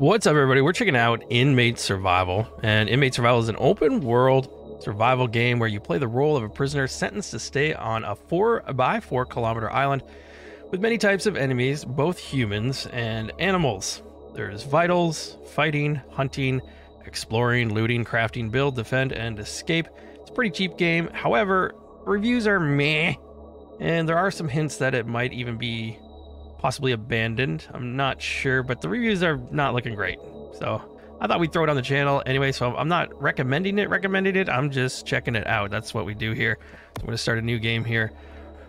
What's up, everybody? We're checking out Inmate Survival. And Inmate Survival is an open world survival game where you play the role of a prisoner sentenced to stay on a 4 by 4 kilometer island with many types of enemies, both humans and animals. There's vitals, fighting, hunting, exploring, looting, crafting, build, defend, and escape. It's a pretty cheap game. However, reviews are meh, and there are some hints that it might even be possibly abandoned. I'm not sure, but the reviews are not looking great. So I thought we'd throw it on the channel anyway. So I'm not recommending it, recommending it. I'm just checking it out. That's what we do here. So I'm going to start a new game here.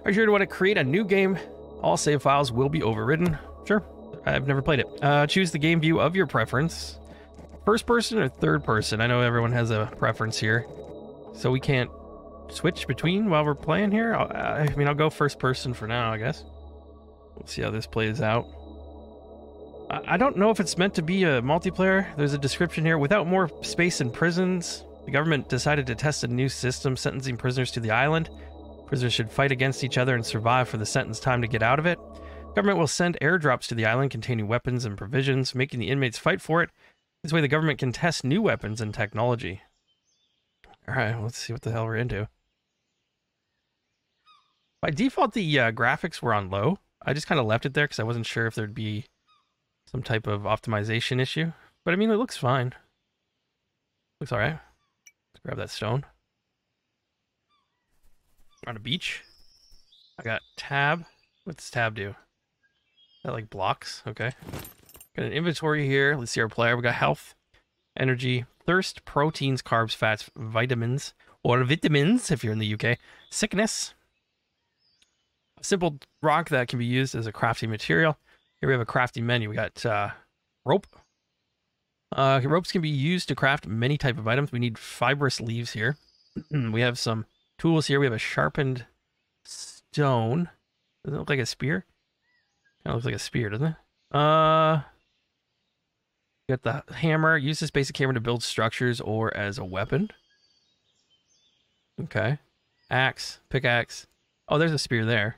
Are you sure to want to create a new game? All save files will be overridden. Sure. I've never played it. Uh, choose the game view of your preference. First person or third person? I know everyone has a preference here. So we can't switch between while we're playing here? I mean, I'll go first person for now, I guess. We'll see how this plays out. I don't know if it's meant to be a multiplayer. There's a description here. Without more space in prisons, the government decided to test a new system sentencing prisoners to the island. Prisoners should fight against each other and survive for the sentence time to get out of it. Government will send airdrops to the island containing weapons and provisions, making the inmates fight for it. This way the government can test new weapons and technology. Alright, let's see what the hell we're into. By default, the uh, graphics were on low. I just kind of left it there because I wasn't sure if there'd be some type of optimization issue. But I mean, it looks fine. Looks all right. Let's grab that stone. On a beach. I got tab. What's tab do? That like blocks? Okay. Got an inventory here. Let's see our player. We got health, energy, thirst, proteins, carbs, fats, vitamins, or vitamins if you're in the UK, sickness, simple rock that can be used as a crafting material. Here we have a crafting menu. We got uh, rope. Uh, ropes can be used to craft many type of items. We need fibrous leaves here. we have some tools here. We have a sharpened stone. Doesn't it look like a spear? Kind of looks like a spear, doesn't it? Uh, got the hammer. Use this basic hammer to build structures or as a weapon. Okay. Axe, pickaxe. Oh, there's a spear there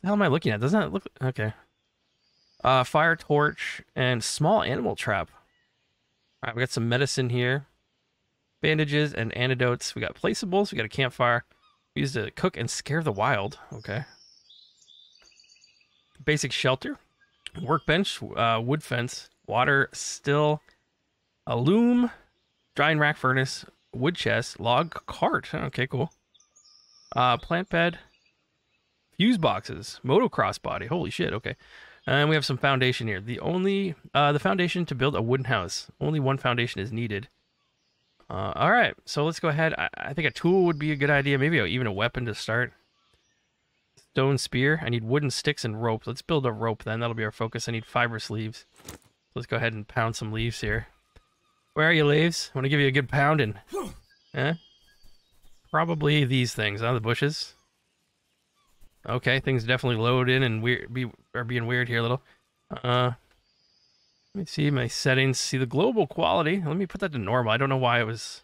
the hell am I looking at? Doesn't that look... Okay. Uh, fire torch and small animal trap. All right, we got some medicine here. Bandages and antidotes. We got placeables. We got a campfire. We used to cook and scare the wild. Okay. Basic shelter. Workbench. Uh, wood fence. Water still. A loom. Drying rack furnace. Wood chest. Log cart. Okay, cool. Uh, plant bed. Fuse boxes, motocross body. Holy shit. Okay. And we have some foundation here. The only, uh, the foundation to build a wooden house. Only one foundation is needed. Uh, all right. So let's go ahead. I, I think a tool would be a good idea. Maybe even a weapon to start. Stone spear. I need wooden sticks and rope. Let's build a rope then. That'll be our focus. I need fibrous leaves. Let's go ahead and pound some leaves here. Where are you, leaves? I want to give you a good pounding. Eh? Probably these things, huh? The bushes. Okay, things definitely load in and weird be are being weird here a little. Uh let me see my settings, see the global quality. Let me put that to normal. I don't know why it was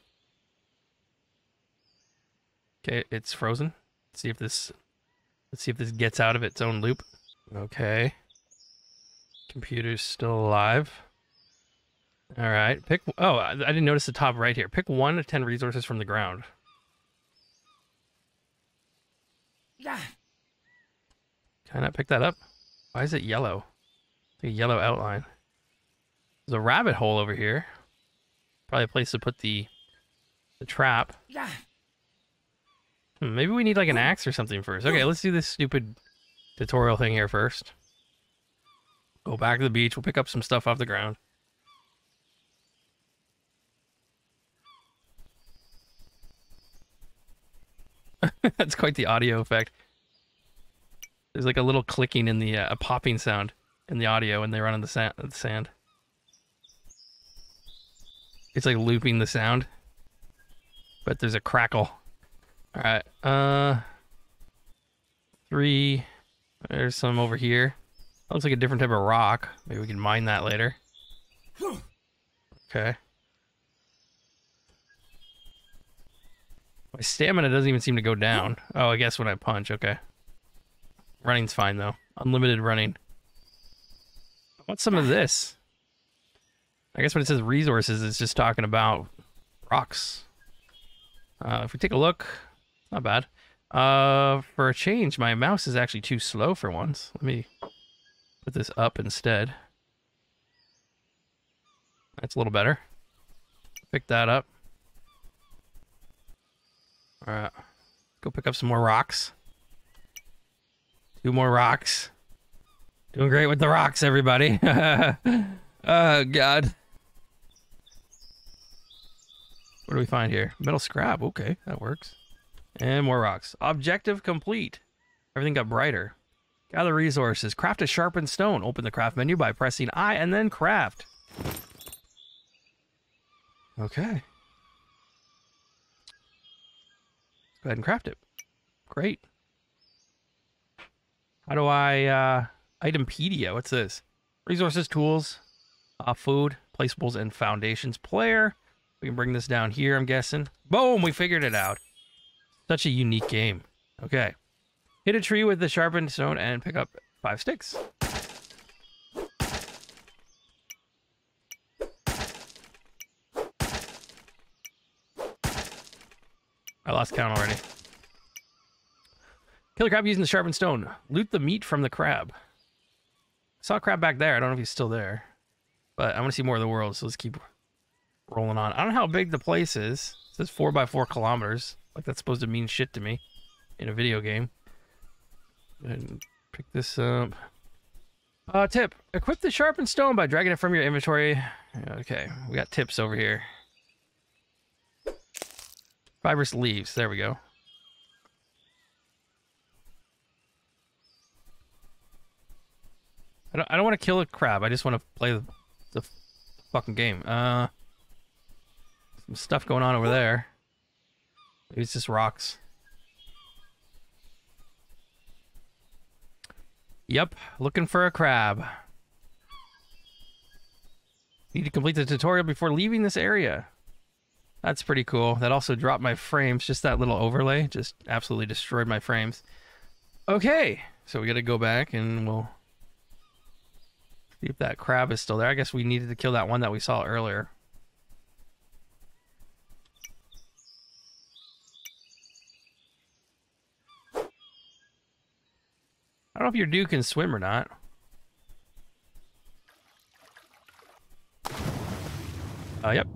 Okay, it's frozen. Let's see if this let's see if this gets out of its own loop. Okay. Computer's still alive. All right, pick. Oh, I, I didn't notice the top right here. Pick one to ten resources from the ground. Can I not pick that up? Why is it yellow? A yellow outline. There's a rabbit hole over here. Probably a place to put the the trap. Yeah. Hmm, maybe we need like an axe or something first. Okay, let's do this stupid tutorial thing here first. Go back to the beach. We'll pick up some stuff off the ground. That's quite the audio effect. There's like a little clicking in the uh, a popping sound in the audio when they run on the, sa the sand. It's like looping the sound, but there's a crackle. All right, uh, three. There's some over here. That looks like a different type of rock. Maybe we can mine that later. Okay. My stamina doesn't even seem to go down. Oh, I guess when I punch. Okay. Running's fine though. Unlimited running. I want some of this. I guess when it says resources, it's just talking about rocks. Uh, if we take a look, not bad. Uh, for a change, my mouse is actually too slow for once. Let me put this up instead. That's a little better. Pick that up. All right, go pick up some more rocks. Two more rocks. Doing great with the rocks, everybody. oh, God. What do we find here? Metal scrap. Okay, that works. And more rocks. Objective complete. Everything got brighter. Gather resources. Craft a sharpened stone. Open the craft menu by pressing I and then craft. Okay. Let's go ahead and craft it. Great. How do I, uh, Itempedia, what's this? Resources, tools, uh, food, placeables, and foundations. Player. We can bring this down here, I'm guessing. Boom, we figured it out. Such a unique game. Okay. Hit a tree with the sharpened stone and pick up five sticks. I lost count already. Kill the crab using the sharpened stone. Loot the meat from the crab. I saw a crab back there. I don't know if he's still there. But I want to see more of the world, so let's keep rolling on. I don't know how big the place is. It says 4 by 4 kilometers. Like that's supposed to mean shit to me in a video game. And pick this up. Uh, tip. Equip the sharpened stone by dragging it from your inventory. Okay, we got tips over here. Fibrous leaves. There we go. I don't, I don't want to kill a crab. I just want to play the, the fucking game. Uh, some stuff going on over there. Maybe it's just rocks. Yep, looking for a crab. Need to complete the tutorial before leaving this area. That's pretty cool. That also dropped my frames. Just that little overlay just absolutely destroyed my frames. Okay, so we got to go back and we'll see if that crab is still there. I guess we needed to kill that one that we saw earlier. I don't know if your dude can swim or not. Uh, yep.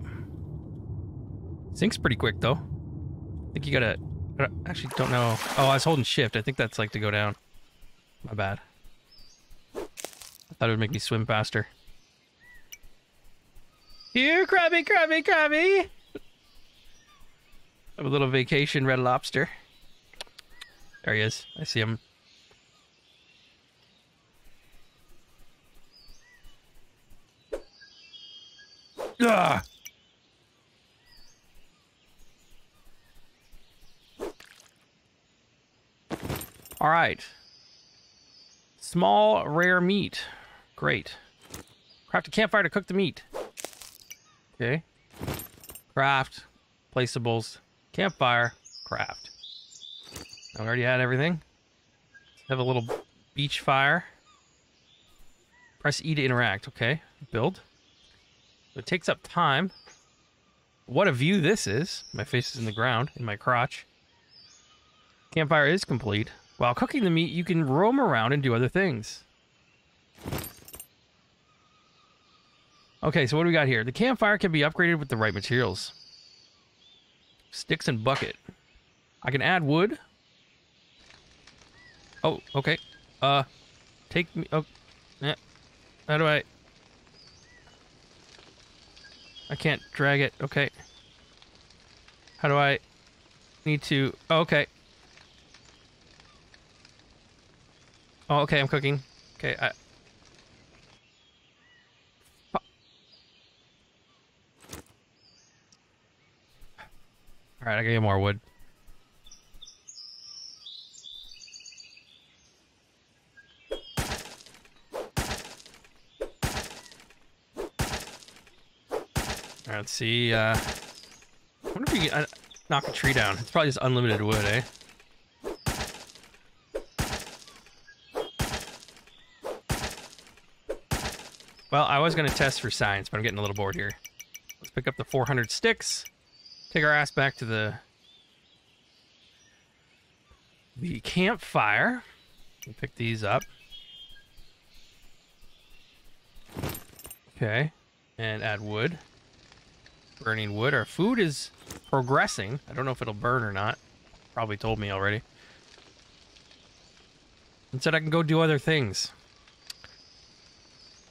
Sinks pretty quick, though. I think you gotta... I actually don't know. Oh, I was holding shift. I think that's like to go down. My bad. Thought it would make me swim faster. Here, crabby, crabby, crabby! I have a little vacation red lobster. There he is. I see him Ugh. All right. Small, rare meat. Great. Craft a campfire to cook the meat. Okay. Craft. Placeables. Campfire. Craft. I already had everything. Have a little beach fire. Press E to interact. Okay. Build. It takes up time. What a view this is. My face is in the ground, in my crotch. Campfire is complete. While cooking the meat, you can roam around and do other things. Okay, so what do we got here? The campfire can be upgraded with the right materials. Sticks and bucket. I can add wood. Oh, okay. Uh, take me... Oh, yeah. How do I... I can't drag it. Okay. How do I need to... Oh, okay. Oh, okay, I'm cooking. Okay, I... Alright, I gotta get more wood. let's see. Uh, I wonder if you can uh, knock a tree down. It's probably just unlimited wood, eh? Well, I was going to test for science, but I'm getting a little bored here. Let's pick up the 400 sticks. Take our ass back to the the campfire. Pick these up. Okay. And add wood. Burning wood. Our food is progressing. I don't know if it'll burn or not. Probably told me already. And said I can go do other things.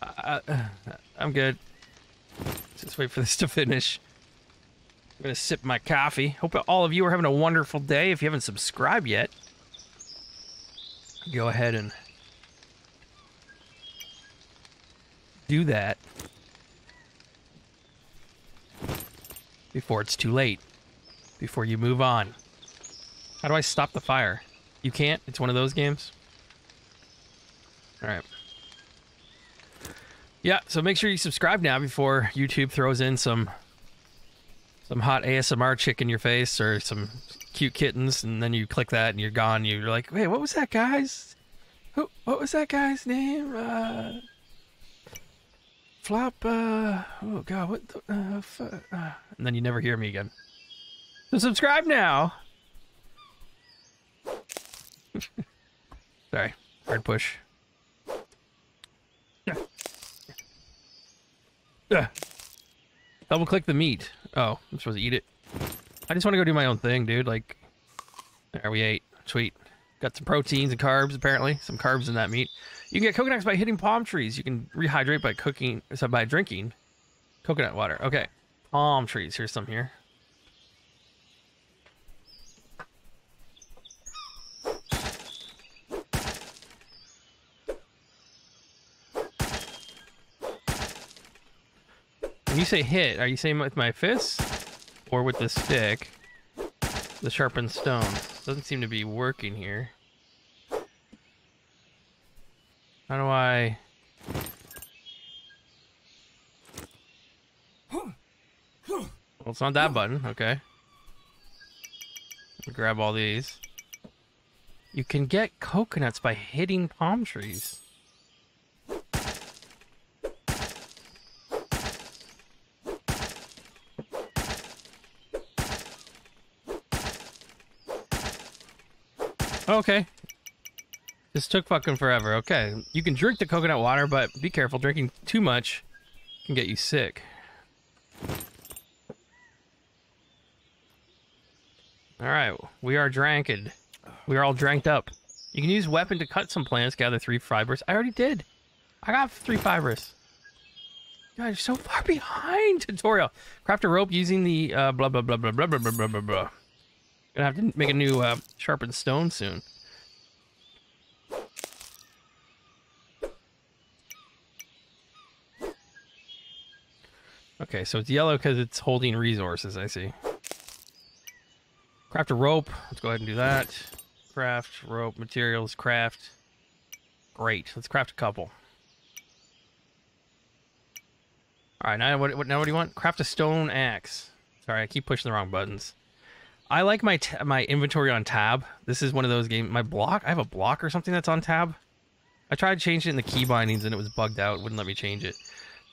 Uh, I'm good. Just wait for this to finish. I'm gonna sip my coffee. Hope all of you are having a wonderful day. If you haven't subscribed yet, go ahead and do that before it's too late. Before you move on. How do I stop the fire? You can't? It's one of those games? Alright. Yeah, so make sure you subscribe now before YouTube throws in some some hot ASMR chick in your face or some cute kittens, and then you click that and you're gone. You're like, wait, what was that guy's? Who? What was that guy's name? Uh, flop. Uh, oh God, what? The, uh, uh, and then you never hear me again. So subscribe now. Sorry, hard push. Yeah. Double click the meat. Oh, I'm supposed to eat it. I just want to go do my own thing, dude. Like, there we ate. Sweet. Got some proteins and carbs, apparently. Some carbs in that meat. You can get coconuts by hitting palm trees. You can rehydrate by cooking, so by drinking coconut water. Okay. Palm trees. Here's some here. Say hit, are you saying with my fist or with the stick? The sharpened stone. Doesn't seem to be working here. How do I... Well, it's not that button. Okay. Grab all these. You can get coconuts by hitting palm trees. Okay. This took fucking forever. Okay. You can drink the coconut water, but be careful. Drinking too much can get you sick. Alright. We are dranked. We are all dranked up. You can use weapon to cut some plants, gather three fibers. I already did. I got three fibers. God, you're so far behind tutorial. Craft a rope using the uh, blah blah blah blah blah blah blah blah blah. Gonna have to make a new uh, sharpened stone soon. Okay, so it's yellow because it's holding resources, I see. Craft a rope. Let's go ahead and do that. Craft, rope, materials, craft. Great. Let's craft a couple. Alright, now what, what, now what do you want? Craft a stone axe. Sorry, I keep pushing the wrong buttons. I like my my inventory on tab. This is one of those games. My block, I have a block or something that's on tab. I tried changing it in the key bindings and it was bugged out. Wouldn't let me change it.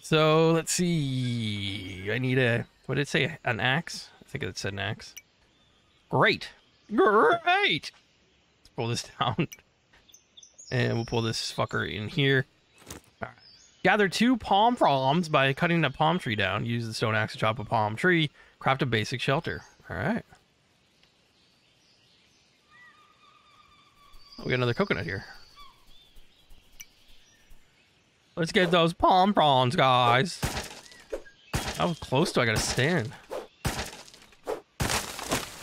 So let's see. I need a what did it say? An axe? I think it said an axe. Great, great. Let's pull this down, and we'll pull this fucker in here. Gather two palm fronds by cutting a palm tree down. Use the stone axe to chop a palm tree. Craft a basic shelter. All right. We got another coconut here. Let's get those palm fronds, guys. How close do I gotta stand?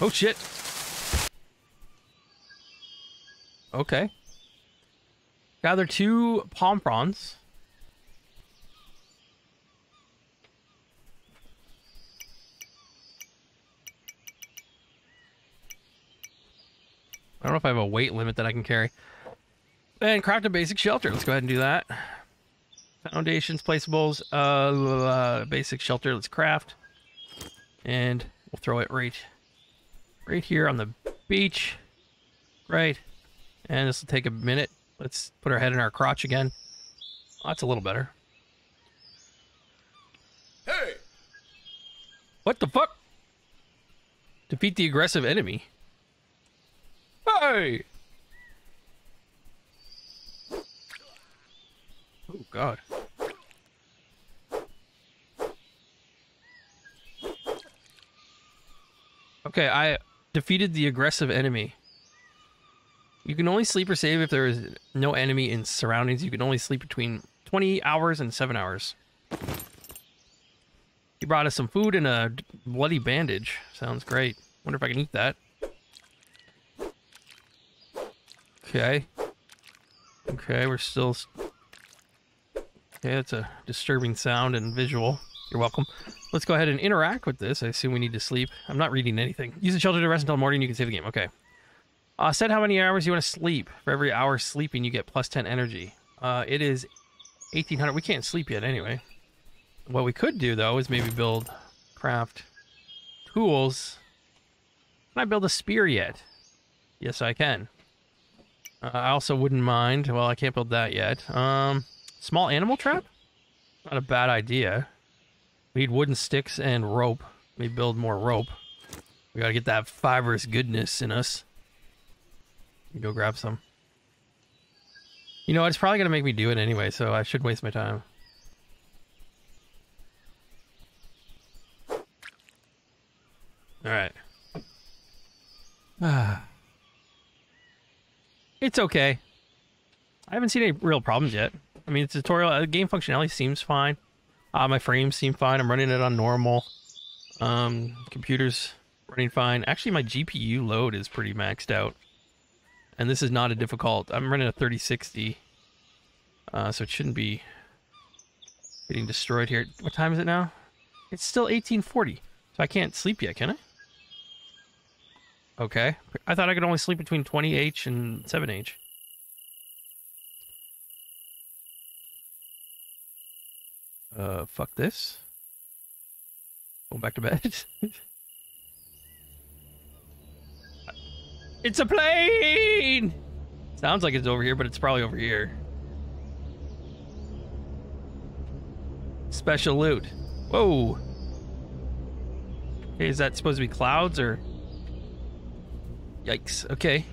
Oh shit. Okay. Gather two palm fronds. don't know if I have a weight limit that I can carry. And craft a basic shelter. Let's go ahead and do that. Foundations, placeables, uh, basic shelter. Let's craft. And we'll throw it right, right here on the beach. Right. And this will take a minute. Let's put our head in our crotch again. Oh, that's a little better. Hey! What the fuck? Defeat the aggressive enemy. Hey! Oh, God. Okay, I defeated the aggressive enemy. You can only sleep or save if there is no enemy in surroundings. You can only sleep between 20 hours and 7 hours. He brought us some food and a bloody bandage. Sounds great. Wonder if I can eat that. Okay. Okay, we're still... Okay, that's a disturbing sound and visual. You're welcome. Let's go ahead and interact with this. I assume we need to sleep. I'm not reading anything. Use the shelter to rest until morning. You can save the game. Okay. Uh, set how many hours you want to sleep. For every hour sleeping, you get plus 10 energy. Uh, it is 1800. We can't sleep yet anyway. What we could do, though, is maybe build, craft tools. Can I build a spear yet? Yes, I can. Uh, I also wouldn't mind. Well, I can't build that yet. Um, small animal trap? Not a bad idea. We need wooden sticks and rope. Let me build more rope. We gotta get that fibrous goodness in us. Go grab some. You know, it's probably gonna make me do it anyway, so I shouldn't waste my time. Alright. Ah. It's okay. I haven't seen any real problems yet. I mean, the tutorial, uh, game functionality seems fine. Uh, my frames seem fine. I'm running it on normal. Um, computer's running fine. Actually, my GPU load is pretty maxed out. And this is not a difficult. I'm running a 3060. Uh, so it shouldn't be getting destroyed here. What time is it now? It's still 1840. So I can't sleep yet, can I? Okay. I thought I could only sleep between 20H and 7H. Uh, fuck this. Go back to bed. it's a plane! Sounds like it's over here, but it's probably over here. Special loot. Whoa. Okay, is that supposed to be clouds or... Yikes. Okay.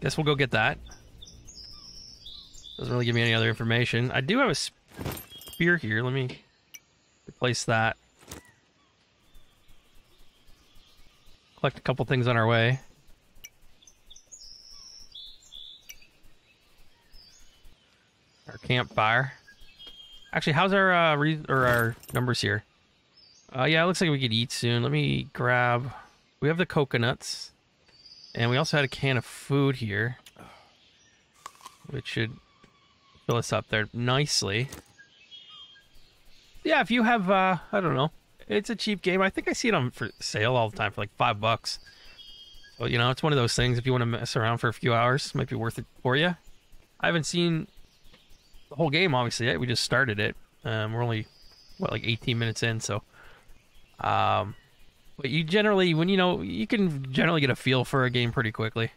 Guess we'll go get that. Doesn't really give me any other information. I do have a spear here. Let me replace that. Collect a couple things on our way. Our campfire. Actually, how's our uh, or our numbers here? Uh, yeah, it looks like we could eat soon. Let me grab. We have the coconuts, and we also had a can of food here, which should fill us up there nicely. Yeah, if you have, uh, I don't know, it's a cheap game. I think I see it on for sale all the time for like five bucks. So, you know, it's one of those things. If you want to mess around for a few hours, might be worth it for you. I haven't seen the whole game, obviously, yet. We just started it. Um, we're only, what, like 18 minutes in, so. Um, but you generally, when you know, you can generally get a feel for a game pretty quickly.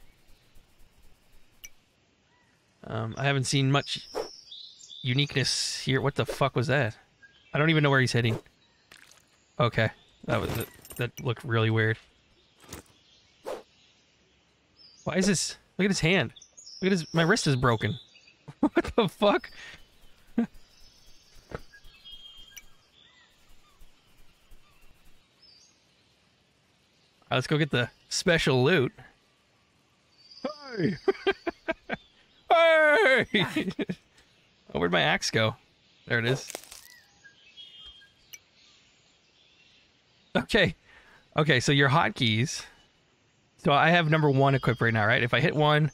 Um, I haven't seen much uniqueness here. What the fuck was that? I don't even know where he's hitting. Okay, that was it. That looked really weird. Why is this? Look at his hand. Look at his. My wrist is broken. what the fuck? Let's go get the special loot. Hey! hey! oh, where'd my axe go? There it is. Okay. Okay, so your hotkeys. So I have number one equipped right now, right? If I hit one,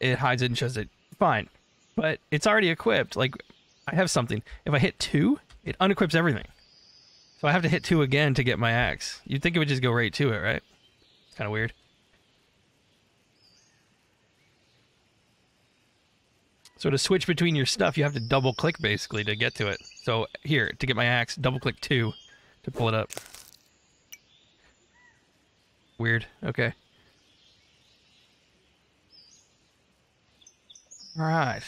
it hides it and shows it. Fine. But it's already equipped. Like, I have something. If I hit two, it unequips everything. So I have to hit two again to get my axe. You'd think it would just go right to it, right? Kind of weird. So to switch between your stuff, you have to double click basically to get to it. So here, to get my axe, double click two to pull it up. Weird. Okay. All right.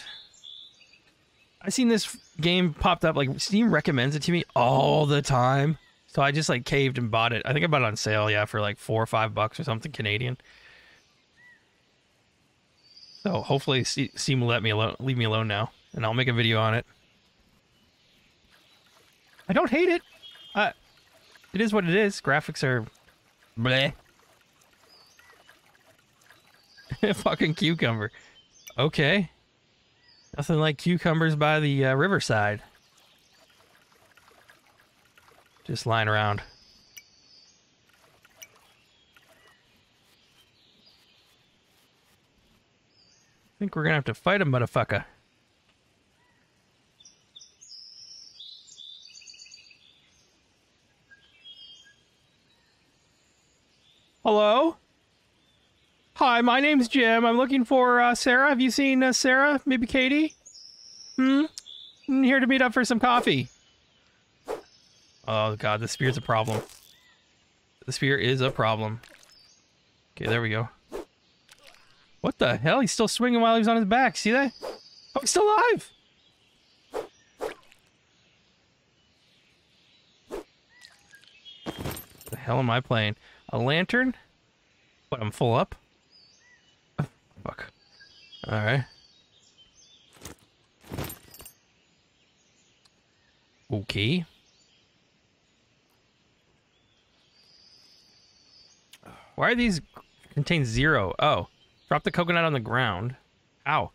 I seen this game popped up like Steam recommends it to me all the time. So I just like caved and bought it. I think I bought it on sale, yeah, for like four or five bucks or something Canadian. So hopefully Steam will let me alone, leave me alone now, and I'll make a video on it. I don't hate it. Uh, it is what it is. Graphics are bleh. Fucking cucumber. Okay. Nothing like cucumbers by the uh, riverside. Just lying around. I think we're gonna have to fight him, motherfucker. Hello? Hi, my name's Jim. I'm looking for uh, Sarah. Have you seen uh, Sarah? Maybe Katie? Hmm? I'm here to meet up for some coffee. Oh god, the spear's a problem. The spear is a problem. Okay, there we go. What the hell? He's still swinging while he's on his back. See that? Oh, he's still alive! The hell am I playing? A lantern? What, I'm full up? Fuck. Alright. Okay. Why are these contain zero? Oh, drop the coconut on the ground. Ow.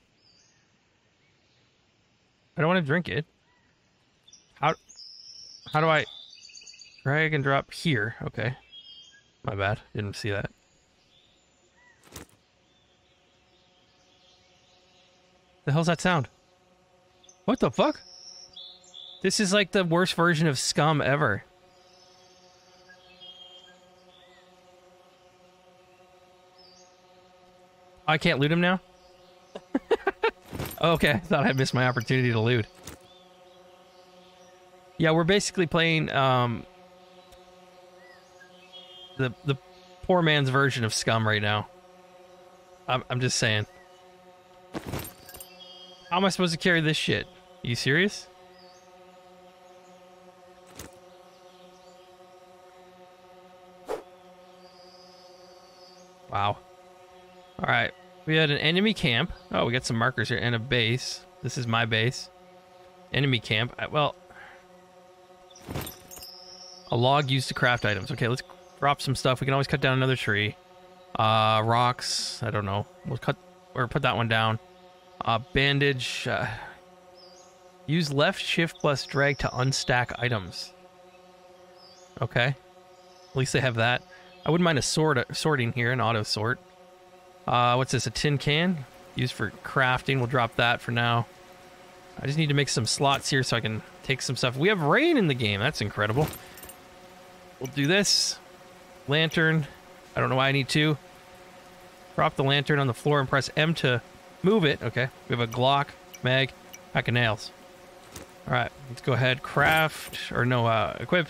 I don't want to drink it. How, how do I drag and drop here? Okay. My bad. Didn't see that. The hell's that sound? What the fuck? This is like the worst version of Scum ever. I can't loot him now? okay, I thought I missed my opportunity to loot. Yeah, we're basically playing um, the the poor man's version of Scum right now. I'm I'm just saying. How am I supposed to carry this shit? Are you serious? Wow. All right. We had an enemy camp. Oh, we got some markers here and a base. This is my base. Enemy camp. Well, a log used to craft items. Okay, let's drop some stuff. We can always cut down another tree. Uh, rocks. I don't know. We'll cut or put that one down. Uh, bandage. Uh, use left shift plus drag to unstack items. Okay. At least they have that. I wouldn't mind a sort sorting here, an auto sort. Uh, what's this? A tin can? Used for crafting. We'll drop that for now. I just need to make some slots here so I can take some stuff. We have rain in the game. That's incredible. We'll do this. Lantern. I don't know why I need to. Drop the lantern on the floor and press M to move it. Okay. We have a Glock, mag, pack of nails. All right. Let's go ahead. Craft. Or no, uh, equip.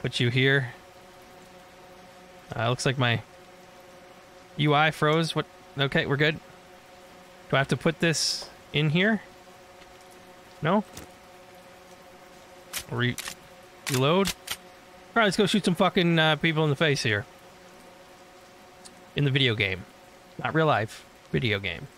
Put you here. Uh, looks like my UI froze. What? Okay, we're good. Do I have to put this in here? No? Re reload? Alright, let's go shoot some fucking uh, people in the face here. In the video game. Not real life. Video game.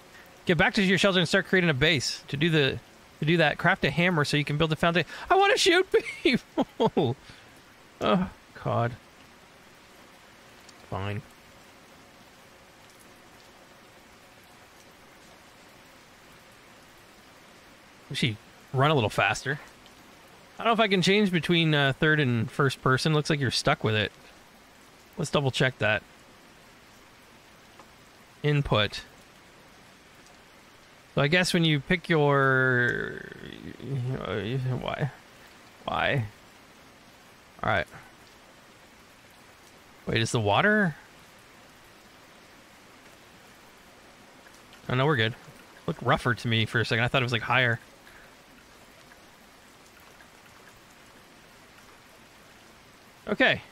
Get back to your shelter and start creating a base. To do the to do that, craft a hammer so you can build a foundation. I want to shoot people! oh, God. Fine. she run a little faster. I don't know if I can change between uh, third and first person. Looks like you're stuck with it. Let's double check that. Input. So I guess when you pick your... Uh, why? Why? Alright. Wait, is the water... Oh, no, we're good. Looked rougher to me for a second. I thought it was like higher. Okay.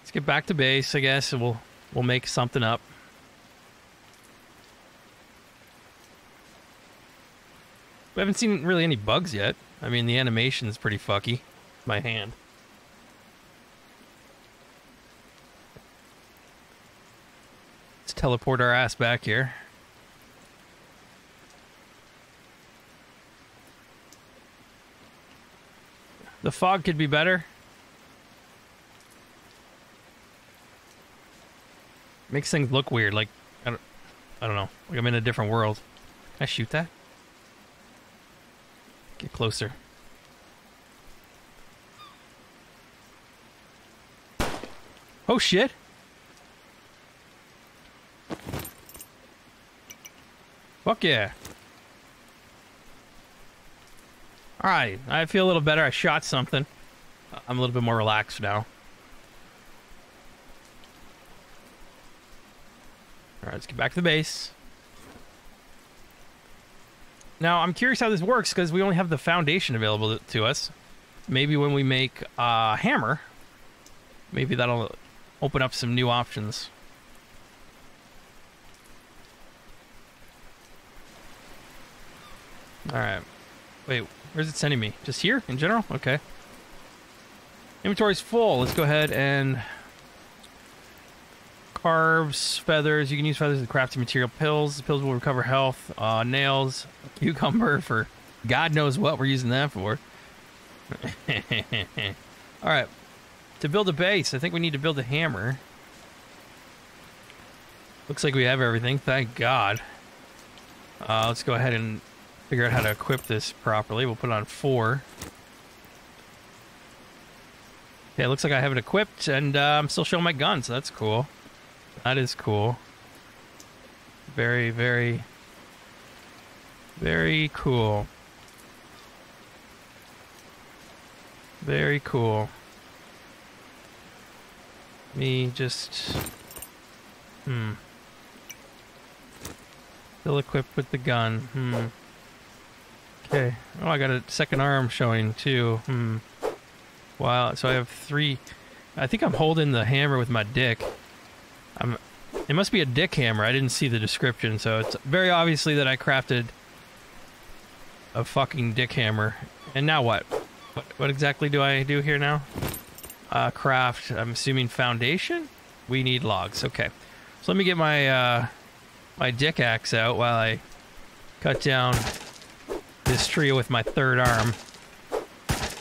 Let's get back to base, I guess, and we'll We'll make something up. We haven't seen really any bugs yet. I mean, the animation is pretty fucky. My hand. Let's teleport our ass back here. The fog could be better. Makes things look weird. Like I don't, I don't know. Like I'm in a different world. Can I shoot that? Get closer. Oh shit! Fuck yeah. Alright, I feel a little better. I shot something. I'm a little bit more relaxed now. Alright, let's get back to the base. Now, I'm curious how this works because we only have the foundation available to us. Maybe when we make a hammer, maybe that'll open up some new options. Alright. Wait, where's it sending me? Just here in general? Okay. Inventory's full. Let's go ahead and carves, feathers. You can use feathers as crafting material. Pills. Pills will recover health. Uh, nails. Cucumber for God knows what we're using that for. All right. To build a base, I think we need to build a hammer. Looks like we have everything. Thank God. Uh, let's go ahead and figure out how to equip this properly. We'll put on four. Okay, it looks like I have it equipped, and uh, I'm still showing my gun, so that's cool. That is cool. Very, very, very cool. Very cool. Me just... Hmm. Still equipped with the gun. Hmm. Okay. Oh, I got a second arm showing too. Hmm. Wow. So I have three. I think I'm holding the hammer with my dick. I'm. It must be a dick hammer. I didn't see the description, so it's very obviously that I crafted a fucking dick hammer. And now what? What, what exactly do I do here now? Uh, craft. I'm assuming foundation. We need logs. Okay. So let me get my uh, my dick axe out while I cut down this tree with my third arm.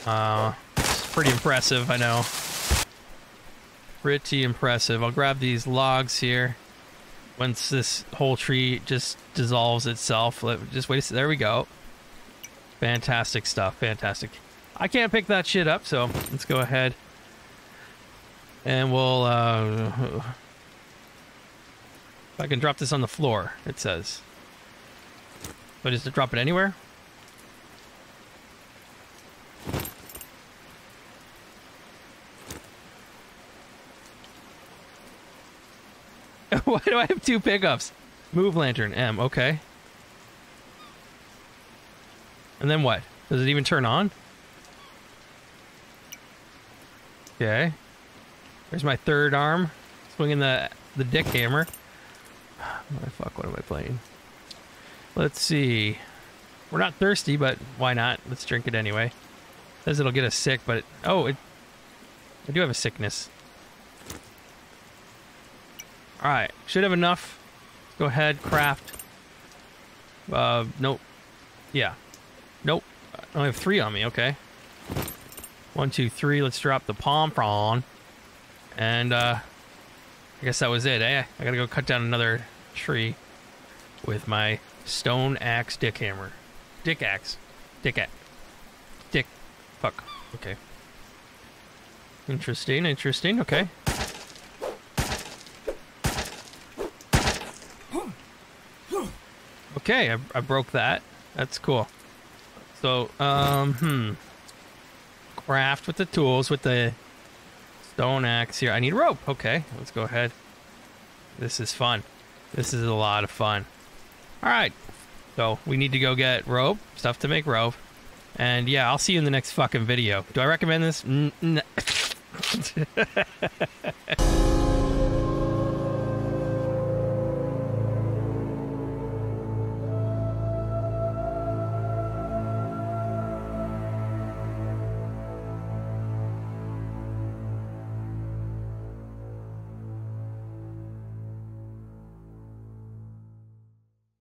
Uh, it's pretty impressive, I know. Pretty impressive. I'll grab these logs here. Once this whole tree just dissolves itself. Let, just wait. There we go. Fantastic stuff. Fantastic. I can't pick that shit up, so let's go ahead. And we'll, uh... I can drop this on the floor, it says. But is it drop it anywhere? Why do I have two pickups? Move lantern, M, okay. And then what? Does it even turn on? Okay. There's my third arm. Swinging the the dick hammer. Fuck, what am I playing? Let's see. We're not thirsty, but why not? Let's drink it anyway. Says it'll get us sick, but... Oh, it, I do have a sickness. Alright, should have enough. Let's go ahead, craft. Uh, nope. Yeah. Nope. I only have three on me, okay. One, two, three. Let's drop the palm frond. And, uh, I guess that was it, eh? I gotta go cut down another tree with my stone axe dick hammer. Dick axe. Dick axe. Dick. Fuck. Okay. Interesting, interesting. Okay. Okay, I, I broke that. That's cool. So, um, hmm. Craft with the tools, with the stone axe here. I need rope. Okay, let's go ahead. This is fun. This is a lot of fun. All right. So we need to go get rope, stuff to make rope. And yeah, I'll see you in the next fucking video. Do I recommend this? N